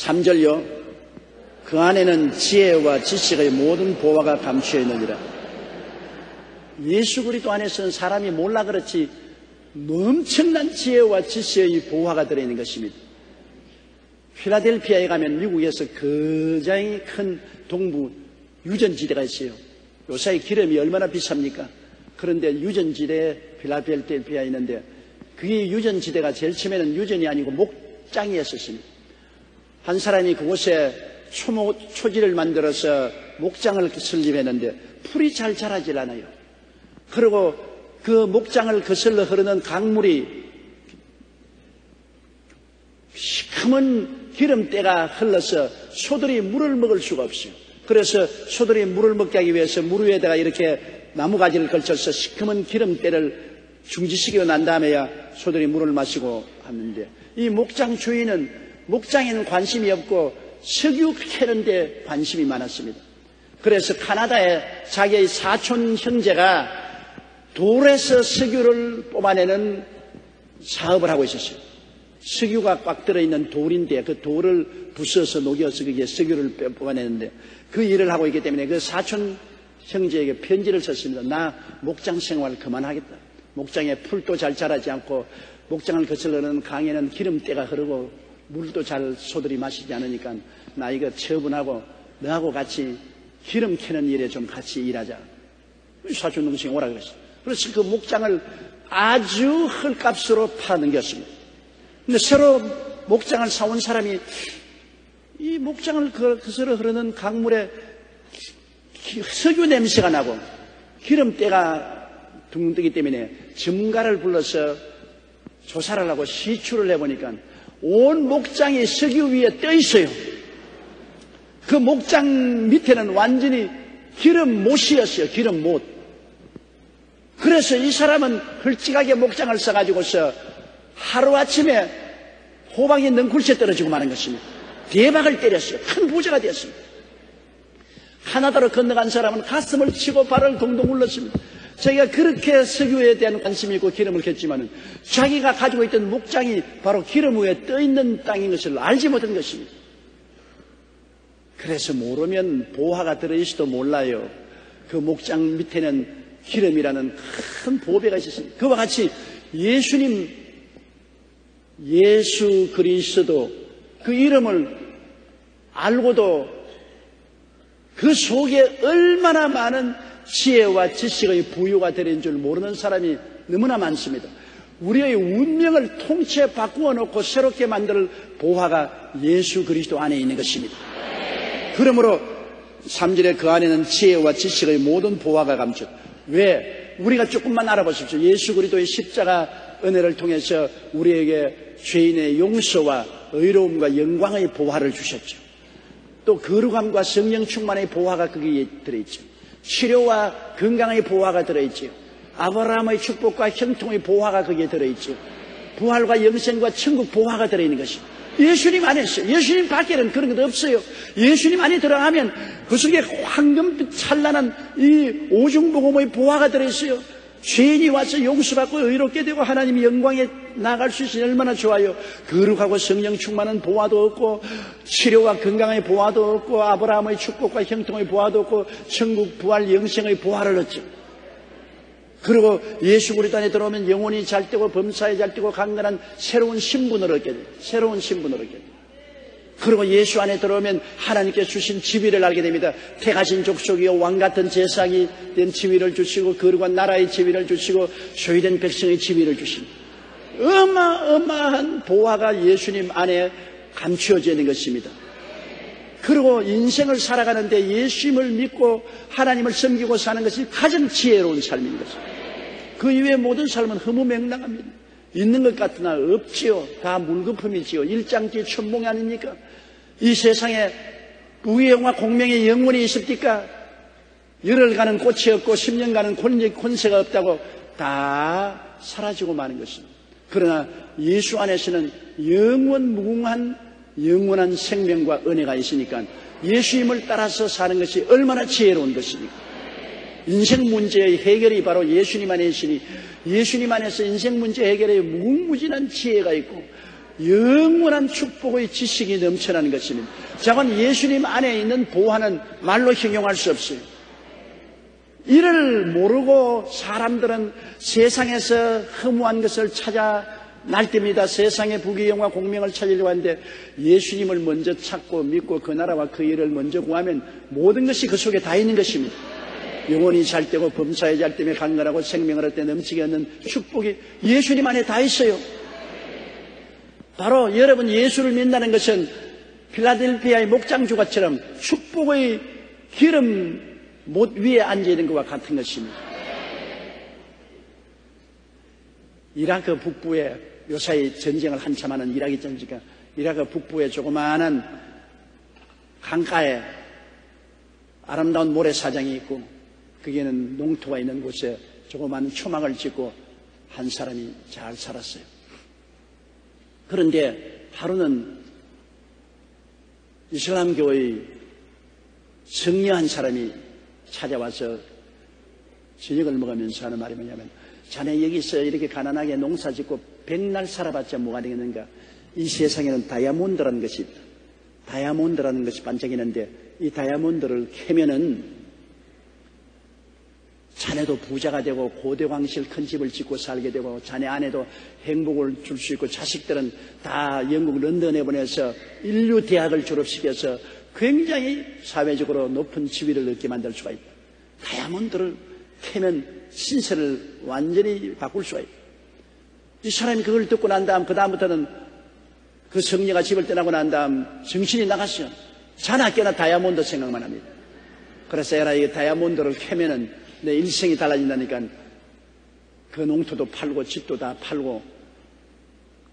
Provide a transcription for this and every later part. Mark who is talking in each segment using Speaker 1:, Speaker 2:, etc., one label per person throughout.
Speaker 1: 3절요. 그 안에는 지혜와 지식의 모든 보화가 감추어 있느니라. 예수 그리스도 안에서는 사람이 몰라 그렇지 엄청난 지혜와 지식의 보화가 들어있는 것입니다. 필라델피아에 가면 미국에서 굉장히 큰 동부 유전지대가 있어요. 요사이 기름이 얼마나 비쌉니까? 그런데 유전지대 필라델피아에 있는데 그게 유전지대가 제일 처음에는 유전이 아니고 목장이었었습니다. 한 사람이 그곳에 초모, 초지를 만들어서 목장을 설립했는데 풀이 잘 자라질 않아요. 그리고 그 목장을 거슬러 흐르는 강물이 시커먼 기름때가 흘러서 소들이 물을 먹을 수가 없어요. 그래서 소들이 물을 먹게 하기 위해서 물 위에다가 이렇게 나무가지를 걸쳐서 시커먼 기름때를 중지시키고 난 다음에야 소들이 물을 마시고 하는데 이 목장 주인은 목장에는 관심이 없고 석유 캐는 데 관심이 많았습니다. 그래서 카나다에 자기의 사촌 형제가 돌에서 석유를 뽑아내는 사업을 하고 있었어요. 석유가 꽉 들어있는 돌인데 그 돌을 부숴서 녹여서 그게 석유를 뽑아내는데 그 일을 하고 있기 때문에 그 사촌 형제에게 편지를 썼습니다. 나 목장 생활 그만하겠다. 목장에 풀도 잘 자라지 않고 목장을 거슬러는 강에는 기름때가 흐르고 물도 잘 소들이 마시지 않으니까 나 이거 처분하고 너하고 같이 기름 캐는 일에 좀 같이 일하자. 사촌 동생이 오라 그랬어. 그래서 그 목장을 아주 헐값으로 파넘겼습니다. 근데 새로 목장을 사온 사람이 이 목장을 그스러 흐르는 강물에 석유 냄새가 나고 기름때가 둥둥뜨기 때문에 전문가를 불러서 조사를 하고 시추를 해보니까 온 목장이 석유 위에 떠 있어요. 그 목장 밑에는 완전히 기름 못이었어요. 기름 못. 그래서 이 사람은 헐찍하게 목장을 써가지고서 하루아침에 호박이 능굴채 떨어지고 마는 것입니다. 대박을 때렸어요. 큰 부자가 되었습니다. 하나다로 건너간 사람은 가슴을 치고 발을 동동 울렀습니다. 자기가 그렇게 석유에 대한 관심이 있고 기름을 켰지만 자기가 가지고 있던 목장이 바로 기름 위에 떠 있는 땅인 것을 알지 못한 것입니다. 그래서 모르면 보화가 들어있어도 몰라요. 그 목장 밑에는 기름이라는 큰 보배가 있었습니다. 그와 같이 예수님, 예수 그리스도 그 이름을 알고도 그 속에 얼마나 많은 지혜와 지식의 부유가 되는 줄 모르는 사람이 너무나 많습니다. 우리의 운명을 통째 바꾸어 놓고 새롭게 만들 보화가 예수 그리스도 안에 있는 것입니다. 그러므로 3절에 그 안에는 지혜와 지식의 모든 보화가 감춰. 왜? 우리가 조금만 알아보십시오. 예수 그리스도의 십자가 은혜를 통해서 우리에게 죄인의 용서와 의로움과 영광의 보화를 주셨죠. 또 거룩함과 성령 충만의 보화가 거기에 들어있죠. 치료와 건강의 보화가 들어있죠. 아브라함의 축복과 형통의 보화가 거기에 들어있죠. 부활과 영생과 천국 보화가 들어있는 것입니다. 예수님 안에 있어요. 예수님 밖에는 그런 것 없어요. 예수님 안에 들어가면 그 속에 황금 찬란한 이 오중복음의 보화가 들어있어요. 죄인이 와서 용서받고 의롭게 되고 하나님이 영광에 나갈 수 있으니 얼마나 좋아요. 거룩하고 성령 충만한 보화도 없고 치료와 건강의 보화도 없고 아브라함의 축복과 형통의 보화도 없고 천국 부활 영생의 보화를 얻죠. 그리고 예수 그리스도 안에 들어오면 영혼이 잘 되고 범사에 잘 되고 강건한 새로운 신분을 얻게 돼요. 새로운 신분을 얻게 돼요. 그리고 예수 안에 들어오면 하나님께 주신 지위를 알게 됩니다. 태가신 족속이요 왕 같은 제사장이 된 지위를 주시고 거룩한 나라의 지위를 주시고 소유된 백성의 지위를 주십니다. 어마어마한 보화가 예수님 안에 감추어져 있는 것입니다. 그리고 인생을 살아가는데 예수님을 믿고 하나님을 섬기고 사는 것이 가장 지혜로운 삶인 것입니다. 그 이외의 모든 삶은 허무맹랑합니다. 있는 것 같으나 없지요. 다 물거품이지요. 일장지 천봉이 아닙니까? 이 세상에 우영화 공명의 영혼이 있습니까? 열흘 가는 꽃이 없고 10년 가는 권세가 없다고 다 사라지고 마는 것입니다. 그러나 예수 안에서는 영원 무궁한 영원한 생명과 은혜가 있으니까 예수님을 따라서 사는 것이 얼마나 지혜로운 것입니까? 인생 문제의 해결이 바로 예수님 안에 있으니 예수님 안에서 인생 문제 해결에 무궁무진한 지혜가 있고 영원한 축복의 지식이 넘쳐나는 것입니다. 자건 예수님 안에 있는 보화는 말로 형용할 수 없어요. 이를 모르고 사람들은 세상에서 허무한 것을 찾아 날때입니다. 세상의 부귀영화 공명을 찾으려고 하는데 예수님을 먼저 찾고 믿고 그 나라와 그 일을 먼저 구하면 모든 것이 그 속에 다 있는 것입니다. 영혼이 잘 되고 범사에 잘 되며 강건하고 생명을 얻때 넘치게 하는 축복이 예수님 안에 다 있어요. 바로 여러분 예수를 믿는다는 것은 필라델피아의 목장주가처럼 축복의 기름 못 위에 앉아 있는 것과 같은 것입니다. 이라크 북부에 요사이 전쟁을 한참 하는 이라크 전지가 이라크 북부에 조그마한 강가에 아름다운 모래사장이 있고 거기에는 농토가 있는 곳에 조그마한 초막을 짓고 한 사람이 잘 살았어요. 그런데 하루는 이슬람교의 성녀한 사람이 찾아와서 저녁을 먹으면서 하는 말이 뭐냐면 자네 여기서 이렇게 가난하게 농사 짓고 백날 살아봤자 뭐가 되겠는가 이 세상에는 다이아몬드라는 것이. 다이아몬드라는 것이 반짝이는데 이 다이아몬드를 캐면은 자네도 부자가 되고 고대광실 큰 집을 짓고 살게 되고 자네 아내도 행복을 줄 수 있고 자식들은 다 영국 런던에 보내서 인류 대학을 졸업시켜서 굉장히 사회적으로 높은 지위를 얻게 만들 수가 있다. 다이아몬드를 캐면 신세를 완전히 바꿀 수가 있다. 이 사람이 그걸 듣고 난 다음 그 다음부터는 그 성녀가 집을 떠나고 난 다음 정신이 나갔어요. 자나 깨나 다이아몬드 생각만 합니다. 그래서 에라 이 다이아몬드를 캐면은 내 일생이 달라진다니까 그 농토도 팔고 집도 다 팔고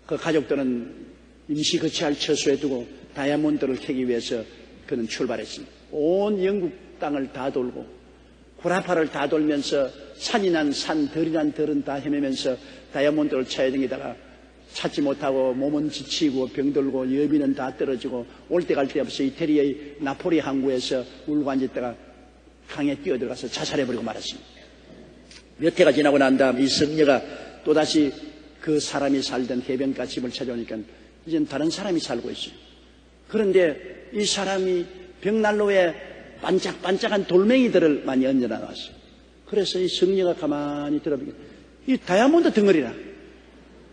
Speaker 1: 그 가족들은 임시 거치할 처소에 두고 다이아몬드를 캐기 위해서 그는 출발했습니다. 온 영국 땅을 다 돌고 구라파를 다 돌면서 산이 난 산, 들이 난 들은 다 헤매면서 다이아몬드를 찾아 다니다가 찾지 못하고 몸은 지치고 병들고 여비는 다 떨어지고 올 때갈때 없이 이태리의 나폴리 항구에서 울고 앉았다가 강에 뛰어들어가서 자살해버리고 말았습니다. 몇 해가 지나고 난 다음 이 성녀가 또다시 그 사람이 살던 해변가 집을 찾아오니까 이젠 다른 사람이 살고 있어요. 그런데 이 사람이 벽난로에 반짝반짝한 돌멩이들을 많이 얹어놔 놨어요. 그래서 이 성녀가 가만히 들어보니까 이 다이아몬드 덩어리라.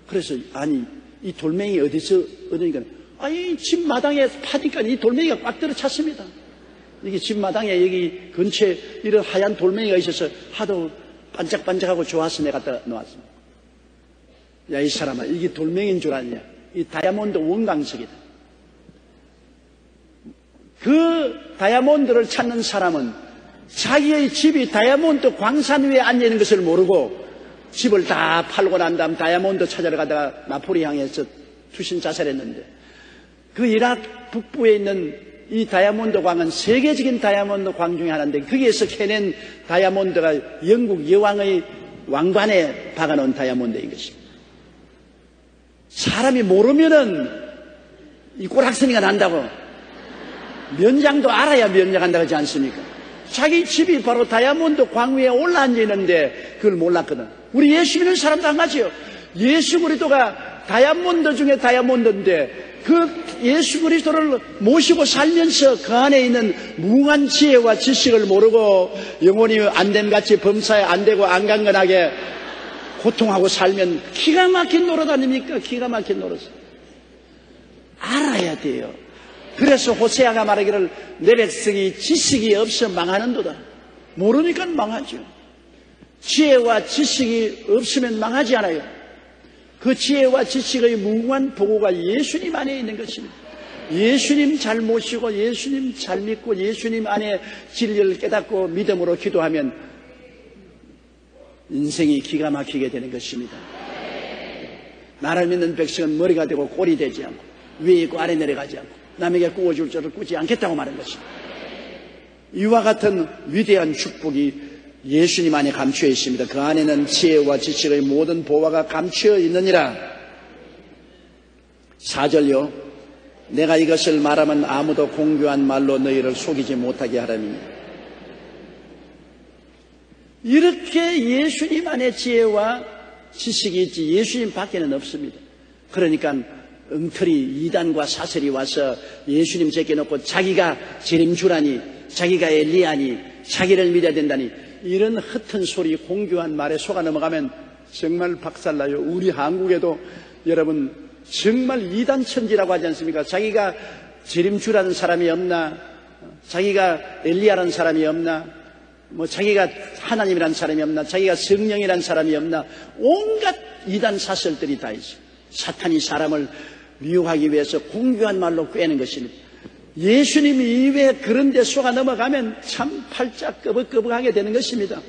Speaker 1: 그래서 아니 이 돌멩이 어디서 얻으니까 아니 집 마당에 파니까 이 돌멩이가 꽉 들어 찼습니다. 이게 집 마당에 여기 근처에 이런 하얀 돌멩이가 있어서 하도 반짝반짝하고 좋아서 내가 갖다 놓았습니다. 야, 이 사람아, 이게 돌멩이인 줄 아냐? 이 다이아몬드 원광석이다. 그 다이아몬드를 찾는 사람은 자기의 집이 다이아몬드 광산 위에 앉아있는 것을 모르고 집을 다 팔고 난 다음 다이아몬드 찾아러 가다가 나폴리 향해서 투신 자살했는데 그 이락 북부에 있는 이 다이아몬드 광은 세계적인 다이아몬드 광 중에 하나인데 거기에서 캐낸 다이아몬드가 영국 여왕의 왕관에 박아놓은 다이아몬드인 것입니다. 사람이 모르면은 이 꼬락서니가 난다고 면장도 알아야 면장한다고 하지 않습니까? 자기 집이 바로 다이아몬드 광 위에 올라앉아 있는데 그걸 몰랐거든. 우리 예수 믿는 사람도 한 가지요. 예수 그리스도가 다이아몬드 중에 다이아몬드인데 그 예수 그리스도를 모시고 살면서 그 안에 있는 무한 지혜와 지식을 모르고 영혼이 안됨같이 범사에 안 되고 안 강건하게 고통하고 살면 기가 막힌 노릇 아닙니까? 기가 막힌 노릇. 알아야 돼요. 그래서 호세아가 말하기를 내 백성이 지식이 없어 망하는도다. 모르니까 망하죠. 지혜와 지식이 없으면 망하지 않아요. 그 지혜와 지식의 무궁한 보고가 예수님 안에 있는 것입니다. 예수님 잘 모시고 예수님 잘 믿고 예수님 안에 진리를 깨닫고 믿음으로 기도하면 인생이 기가 막히게 되는 것입니다. 나를 믿는 백성은 머리가 되고 꼴이 되지 않고 위에 있고 아래 내려가지 않고 남에게 꾸어줄 줄을 꾸지 않겠다고 말한 것입니다. 이와 같은 위대한 축복이 예수님 안에 감추어 있습니다. 그 안에는 지혜와 지식의 모든 보화가 감추어 있느니라. 사절요. 내가 이것을 말하면 아무도 공교한 말로 너희를 속이지 못하게 하라니. 이렇게 예수님 안에 지혜와 지식이 있지 예수님 밖에는 없습니다. 그러니까 엉터리 이단과 사설이 와서 예수님 제껴놓고 자기가 재림주라니 자기가 엘리야니 자기를 믿어야 된다니 이런 흩은 소리 공교한 말에 속아 넘어가면 정말 박살나요. 우리 한국에도 여러분 정말 이단 천지라고 하지 않습니까? 자기가 재림주라는 사람이 없나? 자기가 엘리야라는 사람이 없나? 뭐 자기가 하나님이라는 사람이 없나? 자기가 성령이라는 사람이 없나? 온갖 이단 사설들이 다 있어. 사탄이 사람을 미혹하기 위해서 공교한 말로 꿰는 것입니다. 예수님 이외에 그런 데 속아 넘어가면 참 팔짝 끄벅끄벅하게 되는 것입니다.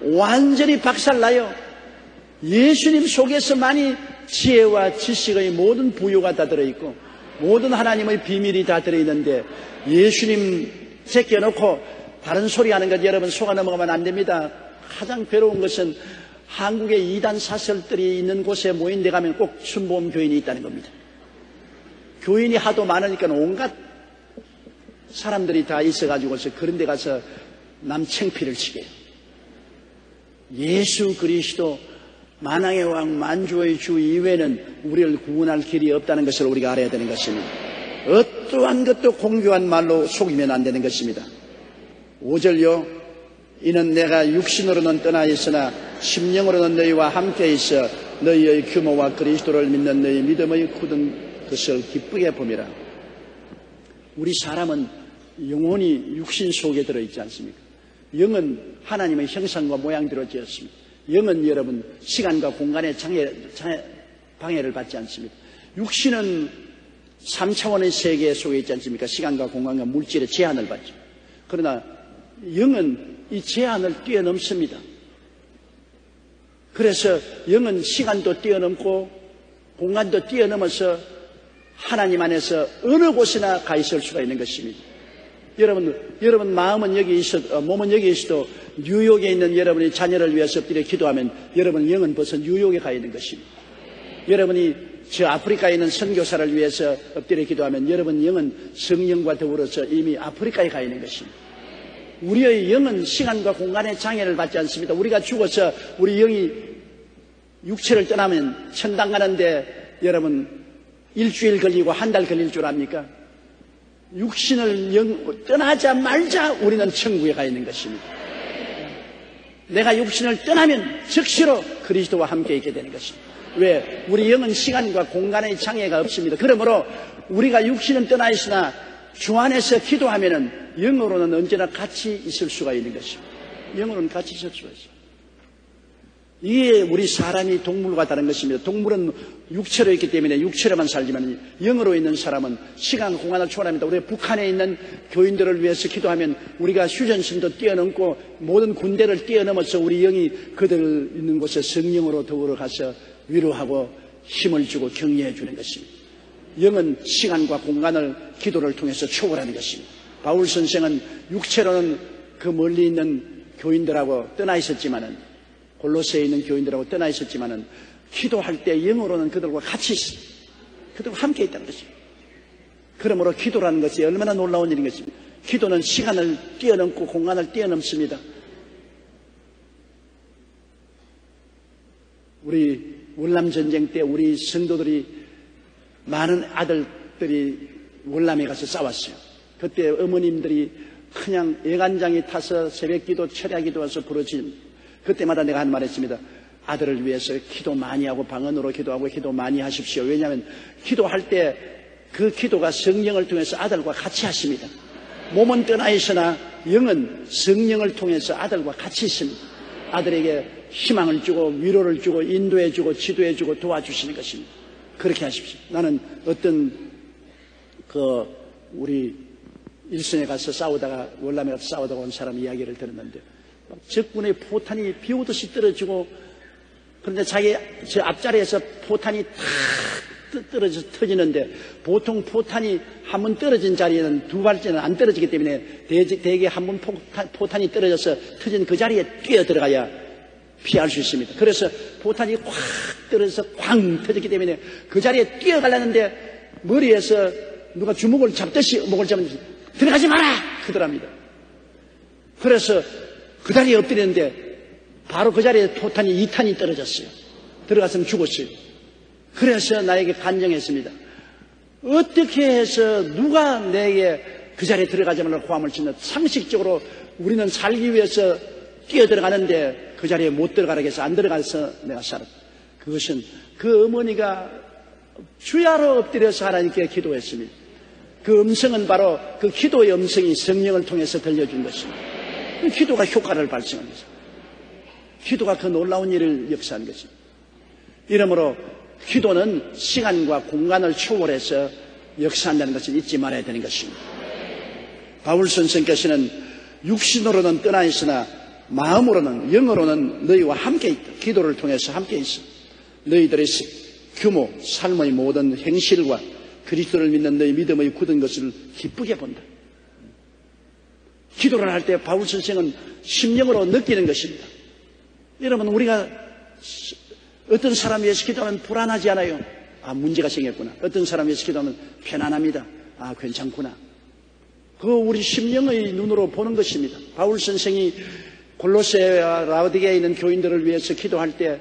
Speaker 1: 완전히 박살나요. 예수님 속에서만이 지혜와 지식의 모든 부유가 다 들어있고 모든 하나님의 비밀이 다 들어있는데 예수님 제껴놓고 다른 소리 하는 것 여러분 속아 넘어가면 안 됩니다. 가장 괴로운 것은 한국의 이단 사설들이 있는 곳에 모인 데 가면 꼭 순보험 교인이 있다는 겁니다. 교인이 하도 많으니까 온갖 사람들이 다 있어가지고서 그런 데 가서 남 챙피를 치게. 예수 그리스도 만왕의 왕 만주의 주 이외에는 우리를 구원할 길이 없다는 것을 우리가 알아야 되는 것입니다. 어떠한 것도 공교한 말로 속이면 안 되는 것입니다. 5절요. 이는 내가 육신으로는 떠나 있으나 심령으로는 너희와 함께 있어 너희의 규모와 그리스도를 믿는 너희 믿음의 굳은 것을 기쁘게 봄이라. 우리 사람은 영혼이 육신 속에 들어있지 않습니까? 영은 하나님의 형상과 모양대로 지었습니다. 영은 여러분 시간과 공간의 장애, 장애, 방해를 받지 않습니다. 육신은 3차원의 세계 속에 있지 않습니까? 시간과 공간과 물질의 제한을 받죠. 그러나 영은 이 제한을 뛰어넘습니다. 그래서 영은 시간도 뛰어넘고 공간도 뛰어넘어서 하나님 안에서 어느 곳이나 가 있을 수가 있는 것입니다. 여러분, 여러분 마음은 여기 있어, 어, 몸은 여기 있어도 뉴욕에 있는 여러분이 자녀를 위해서 엎드려 기도하면 여러분 영은 벌써 뉴욕에 가 있는 것입니다. 여러분이 저 아프리카에 있는 선교사를 위해서 엎드려 기도하면 여러분 영은 성령과 더불어서 이미 아프리카에 가 있는 것입니다. 우리의 영은 시간과 공간의 장애를 받지 않습니다. 우리가 죽어서 우리 영이 육체를 떠나면 천당 가는데 여러분 일주일 걸리고 한 달 걸릴 줄 압니까? 육신을 영, 떠나자 말자 우리는 천국에 가 있는 것입니다. 내가 육신을 떠나면 즉시로 그리스도와 함께 있게 되는 것입니다. 왜? 우리 영은 시간과 공간의 장애가 없습니다. 그러므로 우리가 육신은 떠나 있으나 주 안에서 기도하면은 영으로는 언제나 같이 있을 수가 있는 것입니다. 영으로는 같이 있을 수가 있어요. 이게 우리 사람이 동물과 다른 것입니다. 동물은 육체로 있기 때문에 육체로만 살지만 영으로 있는 사람은 시간, 공간을 초월합니다. 우리 북한에 있는 교인들을 위해서 기도하면 우리가 휴전심도 뛰어넘고 모든 군대를 뛰어넘어서 우리 영이 그들 있는 곳에 성령으로 더불어 가서 위로하고 힘을 주고 격려해 주는 것입니다. 영은 시간과 공간을 기도를 통해서 초월하는 것입니다. 바울 선생은 육체로는 그 멀리 있는 교인들하고 떠나 있었지만은 골로새에 있는 교인들하고 떠나 있었지만은 기도할 때 영으로는 그들과 같이 있어. 그들과 함께 있다는 것입니다. 그러므로 기도라는 것이 얼마나 놀라운 일인 것입니다. 기도는 시간을 뛰어넘고 공간을 뛰어넘습니다. 우리 월남 전쟁 때 우리 성도들이 많은 아들들이 월남에 가서 싸웠어요. 그때 어머님들이 그냥 예간장에 타서 새벽기도, 철야기도 와서 부르진 그때마다 내가 한 말 했습니다. 아들을 위해서 기도 많이 하고 방언으로 기도하고 기도 많이 하십시오. 왜냐하면 기도할 때 그 기도가 성령을 통해서 아들과 같이 하십니다. 몸은 떠나 있으나 영은 성령을 통해서 아들과 같이 있습니다. 아들에게 희망을 주고 위로를 주고 인도해 주고 지도해 주고 도와주시는 것입니다. 그렇게 하십시오. 나는 어떤 그 우리 일선에 가서 싸우다가 월남에 가서 싸우다가 온 사람 이야기를 들었는데 적군의 포탄이 비 오듯이 떨어지고 그런데 자기 저 앞자리에서 포탄이 탁 떨어져 터지는데 보통 포탄이 한 번 떨어진 자리에는 두 발째는 안 떨어지기 때문에 대개 한 번 포탄, 이 떨어져서 터진 그 자리에 뛰어 들어가야 피할 수 있습니다. 그래서 포탄이 확 떨어져서 쾅 터졌기 때문에 그 자리에 뛰어가려는데 머리에서 누가 주먹을 잡듯이 목을 잡는 들어가지 마라! 그더랍니다. 그래서 그 자리에 엎드렸는데 바로 그 자리에 포탄이 2탄이 떨어졌어요. 들어갔으면 죽었어요. 그래서 나에게 간정했습니다. 어떻게 해서 누가 내게 그 자리에 들어가지 말라 고함을 치는 상식적으로 우리는 살기 위해서 뛰어 들어가는데 그 자리에 못 들어가라 해서 안 들어가서 내가 살았. 그것은 그 어머니가 주야로 엎드려서 하나님께 기도했습니다. 그 음성은 바로 그 기도의 음성이 성령을 통해서 들려준 것입니다. 그 기도가 효과를 발생한 것입니다. 기도가 그 놀라운 일을 역사한 것입니다. 이러므로 기도는 시간과 공간을 초월해서 역사한다는 것을 잊지 말아야 되는 것입니다. 바울 선생께서는 육신으로는 떠나 있으나 마음으로는 영어로는 너희와 함께 있다. 기도를 통해서 함께 있어. 너희들의 규모, 삶의 모든 행실과 그리스도를 믿는 너희 믿음의 굳은 것을 기쁘게 본다. 기도를 할 때 바울 선생은 심령으로 느끼는 것입니다. 여러분 우리가 어떤 사람 위해서 기도하면 불안하지 않아요? 아 문제가 생겼구나. 어떤 사람 위해서 기도하면 편안합니다. 아 괜찮구나. 그거 우리 심령의 눈으로 보는 것입니다. 바울 선생이 골로세와 라우디게에 있는 교인들을 위해서 기도할 때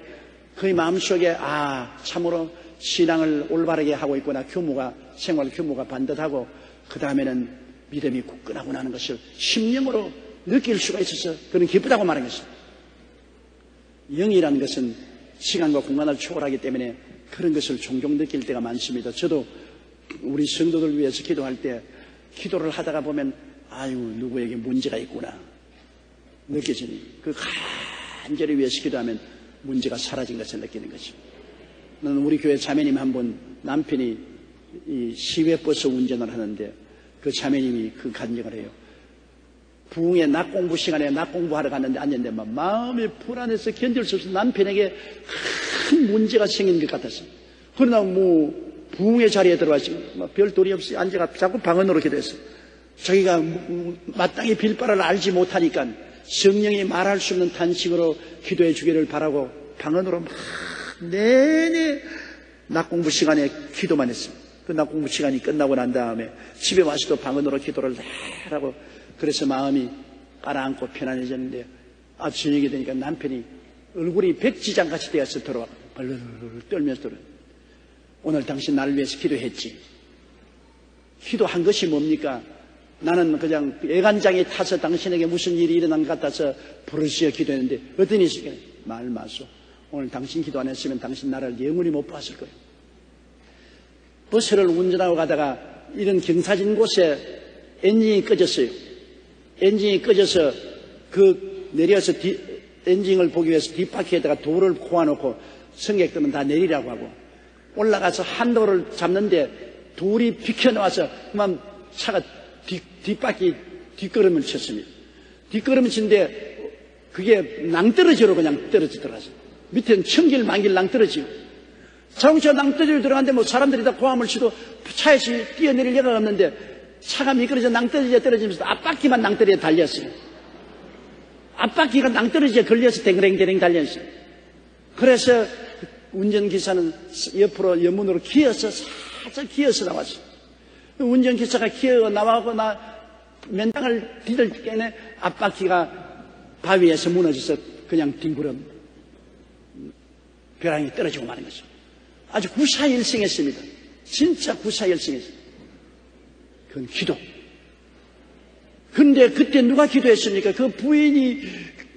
Speaker 1: 그의 마음속에 아 참으로 신앙을 올바르게 하고 있구나 규모가 생활 규모가 반듯하고 그 다음에는 믿음이 굳건하고 하는 것을 심령으로 느낄 수가 있어서 그는 기쁘다고 말한 것입니다. 영이라는 것은 시간과 공간을 초월하기 때문에 그런 것을 종종 느낄 때가 많습니다. 저도 우리 성도들 위해서 기도할 때 기도를 하다가 보면 아유 누구에게 문제가 있구나 느껴지니 그 간절히 위해서 기도하면 문제가 사라진 것을 느끼는 것입니다. 나는 우리 교회 자매님 한 분 남편이 이 시외버스 운전을 하는데 그 자매님이 그 간증을 해요. 부흥의 낮 공부 시간에 낮 공부하러 갔는데 앉았는데 막 마음이 불안해서 견딜 수 없어 남편에게 큰 문제가 생긴 것 같았어요. 그러나 뭐 부흥의 자리에 들어와서 별 도리 없이 앉아가 자꾸 방언으로 기도했어요. 자기가 마땅히 빌바를 알지 못하니까 성령이 말할 수 없는 탄식으로 기도해 주기를 바라고 방언으로 막 내내 낮 공부 시간에 기도만 했습니다. 그낮 공부 시간이 끝나고 난 다음에 집에 와서도 방언으로 기도를 하라고 그래서 마음이 깔아앉고 편안해졌는데 아 저녁이 되니까 남편이 얼굴이 백지장같이 되어서 들어와 벌벌 떨면서 들어 오늘 당신 나를 위해서 기도했지. 기도한 것이 뭡니까? 나는 그냥 애간장에 타서 당신에게 무슨 일이 일어난 것 같아서 부르시어 기도했는데 어떤 일이 말 마소. 오늘 당신 기도 안 했으면 당신 나를 영원히 못 봤을 거예요. 버스를 운전하고 가다가 이런 경사진 곳에 엔진이 꺼졌어요. 엔진이 꺼져서 그 내려서 뒤, 엔진을 보기 위해서 뒷바퀴에다가 돌을 코아놓고 승객들은 다 내리라고 하고 올라가서 한도를 잡는데 돌이 비켜나와서 그만 차가 뒷, 뒷바퀴 뒷걸음을 쳤습니다. 뒷걸음을 친데 그게 낭떠러지로 그냥 떨어지더라고요. 밑에는 천길 만길 낭떠러지고 자동차 낭떠러지로 들어갔는데 뭐 사람들이 다 고함을 치도 차에서 뛰어내릴 여가 없는데 차가 미끄러져 낭떠러지에 떨어지면서 앞바퀴만 낭떠러지에 달렸어요. 앞바퀴가 낭떠러지에 걸려서 댕댕댕 달렸어요. 그래서 운전기사는 옆으로 옆문으로 기어서 살짝 기어서 나왔어요. 운전기사가 기어 나와고 나 면당을 디딜 때에 앞바퀴가 바위에서 무너져서 그냥 뒹구름 벼랑이 떨어지고 마는 거죠. 아주 구사일생했습니다. 진짜 구사일생했습니다. 그건 기도. 근데 그때 누가 기도했습니까? 그 부인이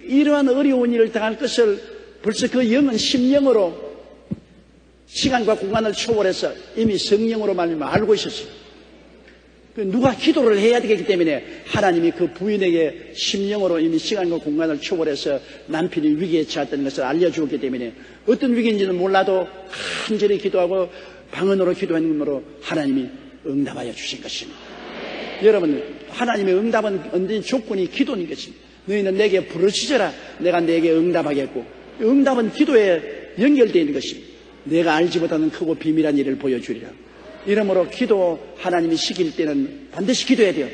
Speaker 1: 이러한 어려운 일을 당할 것을 벌써 그 영은 심령으로 시간과 공간을 초월해서 이미 성령으로 말미암아 알고 있었어요. 그 누가 기도를 해야 되기 때문에 하나님이 그 부인에게 심령으로 이미 시간과 공간을 초월해서 남편이 위기에 처했다는 것을 알려주었기 때문에 어떤 위기인지는 몰라도 간절히 기도하고 방언으로 기도하는 하나님이 응답하여 주신 것입니다. 여러분, 하나님의 응답은 언제든 조건이 기도인 것입니다. 너희는 내게 부르짖어라. 내가 내게 응답하겠고, 응답은 기도에 연결되어 있는 것입니다. 내가 알지 못하는 크고 비밀한 일을 보여주리라. 이러므로 기도 하나님이 시킬 때는 반드시 기도해야 돼요.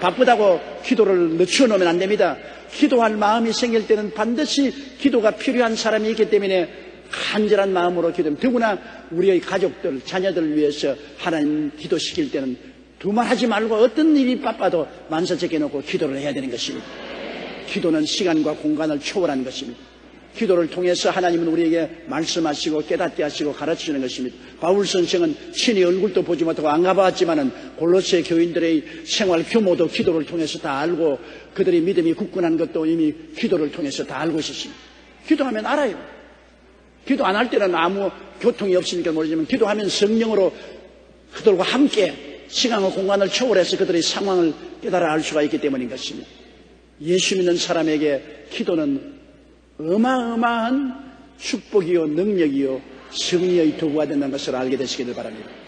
Speaker 1: 바쁘다고 기도를 늦춰 놓으면 안 됩니다. 기도할 마음이 생길 때는 반드시 기도가 필요한 사람이 있기 때문에 간절한 마음으로 기도하면 더구나 우리의 가족들, 자녀들을 위해서 하나님 기도시킬 때는 두말하지 말고 어떤 일이 바빠도 만사 제껴놓고 기도를 해야 되는 것입니다. 기도는 시간과 공간을 초월하는 것입니다. 기도를 통해서 하나님은 우리에게 말씀하시고 깨닫게 하시고 가르치시는 것입니다. 바울 선생은 친히 얼굴도 보지 못하고 안 가봤지만은 골로새 교인들의 생활 규모도 기도를 통해서 다 알고 그들의 믿음이 굳건한 것도 이미 기도를 통해서 다 알고 있었습니다. 기도하면 알아요. 기도 안 할 때는 아무 교통이 없으니까 모르지만 기도하면 성령으로 그들과 함께 시간과 공간을 초월해서 그들의 상황을 깨달아 알 수가 있기 때문인 것입니다. 예수 믿는 사람에게 기도는 어마어마한 축복이요 능력이요 승리의 도구가 된다는 것을 알게 되시기를 바랍니다.